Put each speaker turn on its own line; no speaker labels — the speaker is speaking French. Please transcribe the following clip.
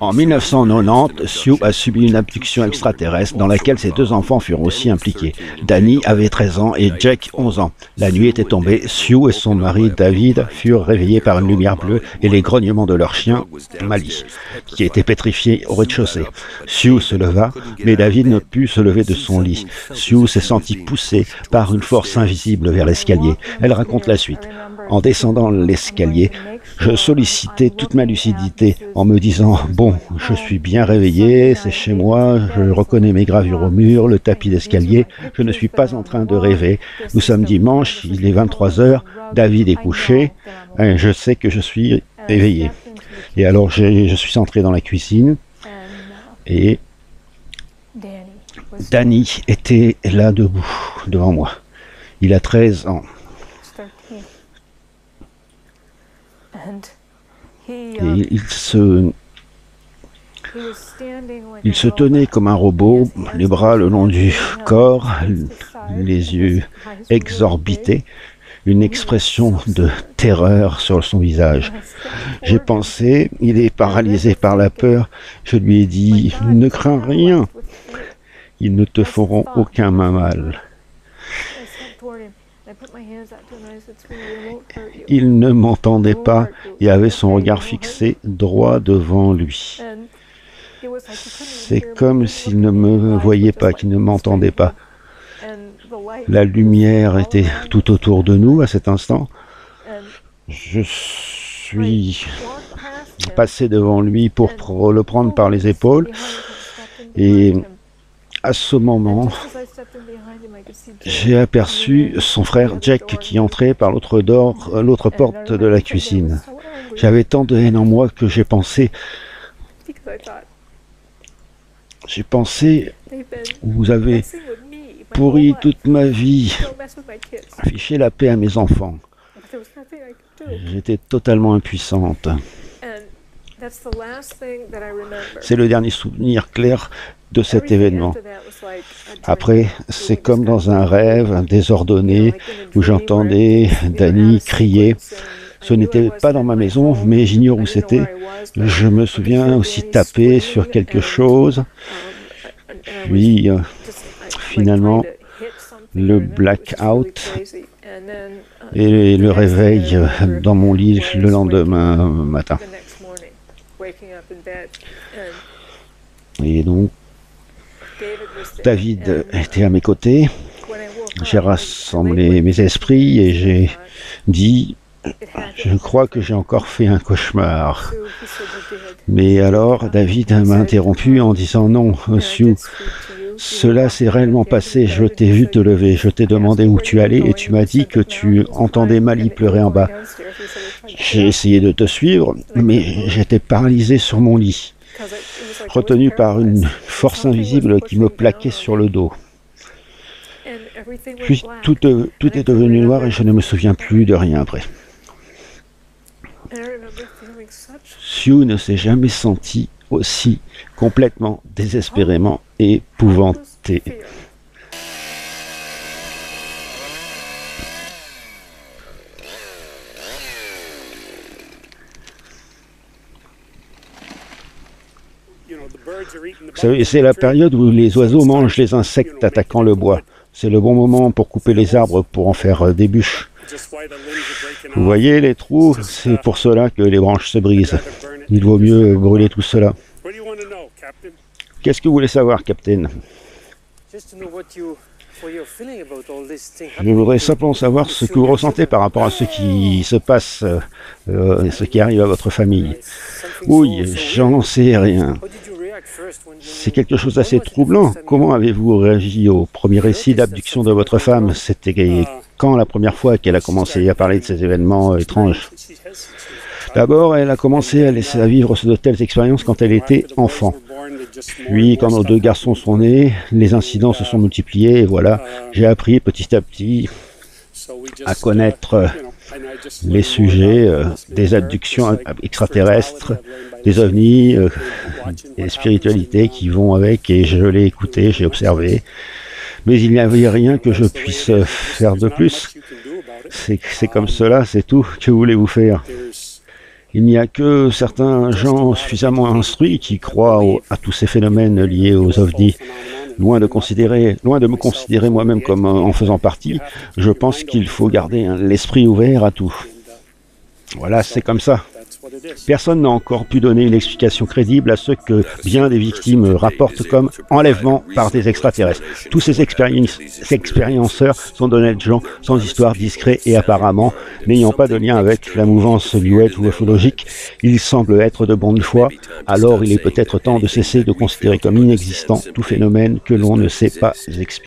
En 1990, Sue a subi une abduction extraterrestre dans laquelle ses deux enfants furent aussi impliqués. Danny avait 13 ans et Jack 11 ans. La nuit était tombée, Sue et son mari David furent réveillés par une lumière bleue et les grognements de leur chien, Mali, qui était pétrifié au rez-de-chaussée. Sue se leva, mais David ne put se lever de son lit. Sue s'est sentie poussée par une force invisible vers l'escalier. Elle raconte la suite. En descendant l'escalier, je sollicitais toute ma lucidité en me disant Bon, je suis bien réveillé, c'est chez moi, je reconnais mes gravures au mur, le tapis d'escalier, je ne suis pas en train de rêver. Nous sommes dimanche, il est 23 heures, David est couché, et je sais que je suis éveillé. Et alors je suis entré dans la cuisine et Danny était là debout devant moi. Il a 13 ans. Et il se, il se tenait comme un robot, les bras le long du corps, les yeux exorbités, une expression de terreur sur son visage. J'ai pensé, il est paralysé par la peur. Je lui ai dit, ne crains rien, ils ne te feront aucun mal. Il ne m'entendait pas. et avait son regard fixé droit devant lui. C'est comme s'il ne me voyait pas, qu'il ne m'entendait pas. La lumière était tout autour de nous à cet instant. Je suis passé devant lui pour le prendre par les épaules. et à ce moment, j'ai aperçu son frère Jack qui entrait par l'autre porte de la cuisine. J'avais tant de haine en moi que j'ai pensé, j'ai pensé, vous avez pourri toute ma vie, affiché la paix à mes enfants. J'étais totalement impuissante. C'est le dernier souvenir clair de cet événement. Après, c'est comme dans un rêve désordonné où j'entendais Danny crier. Ce n'était pas dans ma maison, mais j'ignore où c'était. Je me souviens aussi taper sur quelque chose. Puis, euh, finalement, le blackout et le réveil dans mon lit le lendemain matin. Et donc, David était à mes côtés. J'ai rassemblé mes esprits et j'ai dit, je crois que j'ai encore fait un cauchemar. Mais alors, David m'a interrompu en disant non, monsieur, cela s'est réellement passé. Je t'ai vu te lever, je t'ai demandé où tu allais et tu m'as dit que tu entendais Mali pleurer en bas. J'ai essayé de te suivre, mais j'étais paralysé sur mon lit retenu par une force invisible qui me plaquait sur le dos. Puis tout, tout est devenu noir et je ne me souviens plus de rien après. Sue ne s'est jamais senti aussi complètement, désespérément épouvanté. C'est la période où les oiseaux mangent les insectes attaquant le bois. C'est le bon moment pour couper les arbres pour en faire euh, des bûches. Vous voyez les trous? C'est pour cela que les branches se brisent. Il vaut mieux brûler tout cela. Qu'est-ce que vous voulez savoir, Captain Je voudrais simplement savoir ce que vous ressentez par rapport à ce qui se passe, euh, ce qui arrive à votre famille. Oui, j'en sais rien. C'est quelque chose d'assez troublant. Comment avez-vous réagi au premier récit d'abduction de votre femme? C'était quand la première fois qu'elle a commencé à parler de ces événements étranges? D'abord, elle a commencé à laisser à vivre de telles expériences quand elle était enfant. Puis, quand nos deux garçons sont nés, les incidents se sont multipliés et voilà, j'ai appris petit à petit à connaître les sujets euh, des abductions extraterrestres, des ovnis, euh, des spiritualités qui vont avec, et je l'ai écouté, j'ai observé. Mais il n'y avait rien que je puisse faire de plus. C'est comme cela, c'est tout. Que voulez-vous faire? Il n'y a que certains gens suffisamment instruits qui croient à tous ces phénomènes liés aux ovnis. Loin de, considérer, loin de me considérer moi-même comme en faisant partie, je pense qu'il faut garder l'esprit ouvert à tout. Voilà, c'est comme ça. Personne n'a encore pu donner une explication crédible à ce que bien des victimes rapportent comme enlèvement par des extraterrestres. Tous ces expérienceurs sont d'honnêtes gens, sans histoire, discrets et apparemment n'ayant pas de lien avec la mouvance New ou ufologique. Ils semblent être de bonne foi, alors il est peut-être temps de cesser de considérer comme inexistant tout phénomène que l'on ne sait pas expliquer.